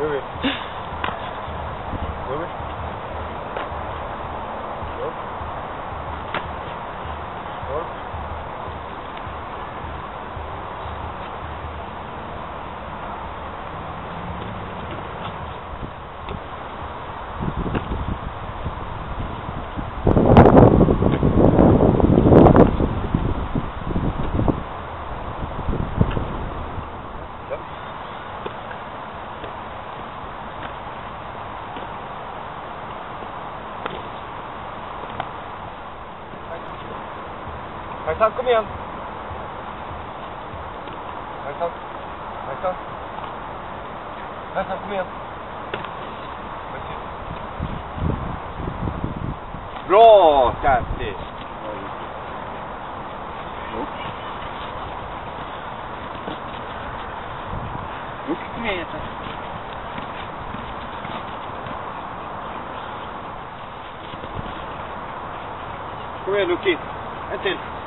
Do it. Kajsan, kom igen. Kajsan. Kajsan. Kajsan, kom igen. Bra, Katti! Kom igen Jette. Kom igen, Luki. En till.